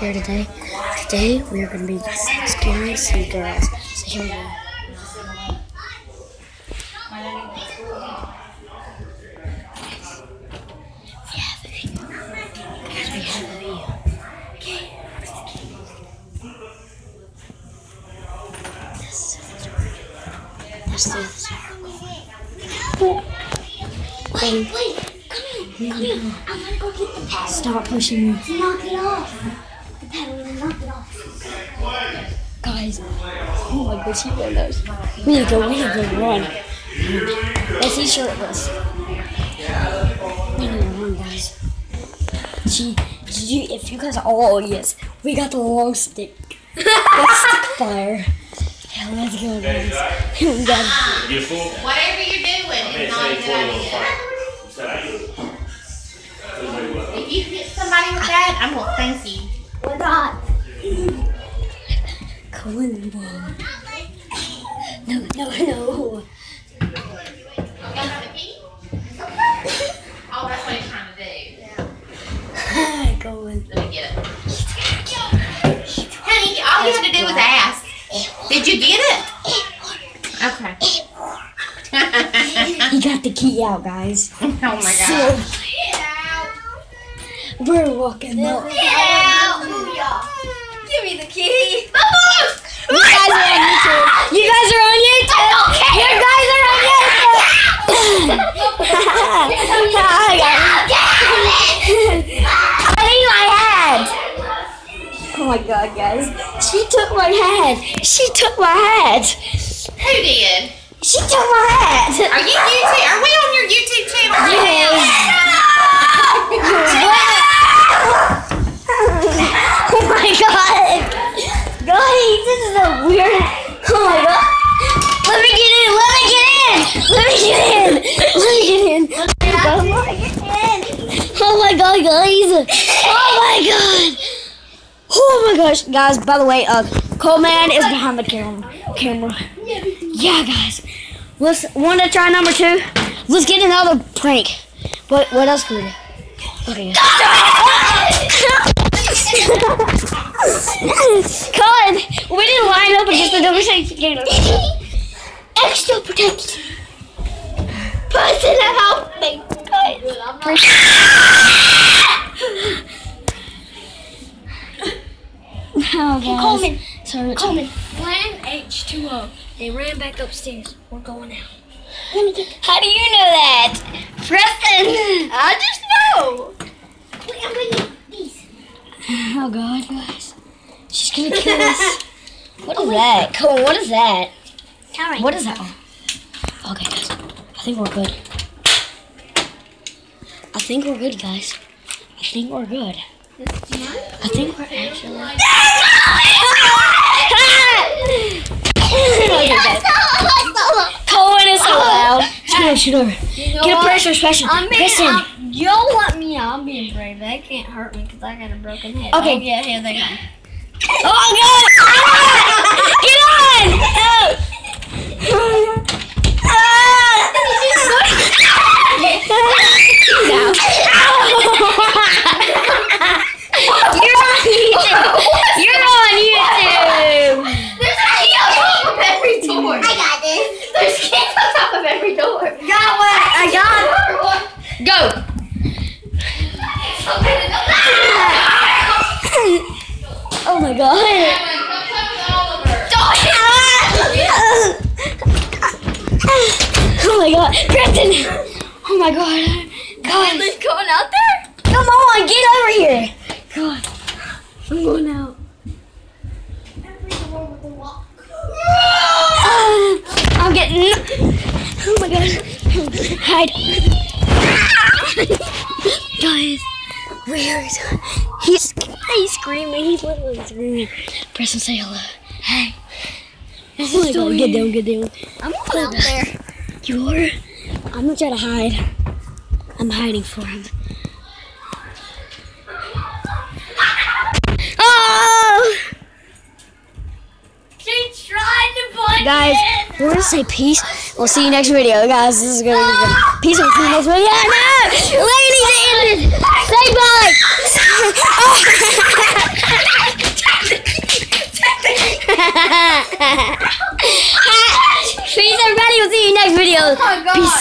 here today. Today we are going to be scaring some girls. So here we go. We have a video. Guys, we have a video. Okay, where's the key? This is the door. Let's do this. Wait, wait, come here, come here. I'm gonna go get the. Stop pushing me. Knock it off. Guys, oh my god, she ran those. We need to go, we need to go run. Let's see shirtless. We need to run, guys. She, did you, if you guys, oh yes, we got the long stick. That's stick fire. Yeah, let's go, guys. we got You fool. Whatever you're doing is not a good idea. If you hit somebody with that, I'm gonna thank you. We're not. Colin. No, no, no. Oh, that's what he's trying to do. Hi, Colin. Let me get it. Honey, all you had to do was ask. Did you get it? Okay. He got the key out, guys. oh my So, god. we're walking out. Give me the key. You guys are on YouTube. You guys are on YouTube. You guys are on YouTube. I need my hat. Oh my god, guys. She took my hat. She took my hat. Who did? She took my hat. Are you YouTube? Are we on your YouTube channel? oh Oh my god, guys. Oh my god. Oh my gosh, guys. By the way, uh, Coleman is behind the camera. Camera. Yeah, guys. Let's want to try number two. Let's get another prank. What what else can we do? Okay. Colin, we didn't line up against the six gator. Extra protection. Personal helping. Oh, guys. Coleman, So, Coleman. Plan H2O. They ran back upstairs. We're going out. Let me get how do you know that? Preston! I just know. Wait, I'm bringing these. Oh, God, guys. She's gonna kill us. What oh, is that? Colin, what is that? Right. What is that? Oh. Okay, guys. I think we're good. I think we're good, guys. I think we're good. I think we're actually. okay, guys. Colin is so loud. Shoot over, shoot over. Get a pressure special. I'm being, Kristen. I'm, you'll let me out. I'm being brave. That can't hurt me because I got a broken head. Okay. Oh, yeah, here they come. Oh, God! Get on! You're on YouTube! You're on YouTube! There's a key on top of every door. I got this. There's keys on top of every door. Got one. I got one. Go! Oh my god! Oh my god! Kristen! Oh my god! God! this going out there. Come on, get over here! God. I'm going out. Ah, I'm getting. Oh my god. Hide. Guys, where is he's he's screaming. He's literally screaming. Preston, say hello. Hey. This Oh my god, get down, get down. I'm going out there. You are? I'm gonna try to hide. I'm hiding for him. Oh! She tried to punch Guys, it. We're gonna say peace. We'll see you next video, guys. This is gonna be good. Peace. We'll you next video. No! Ladies and say bye! peace, everybody. We'll see you next video. Oh peace.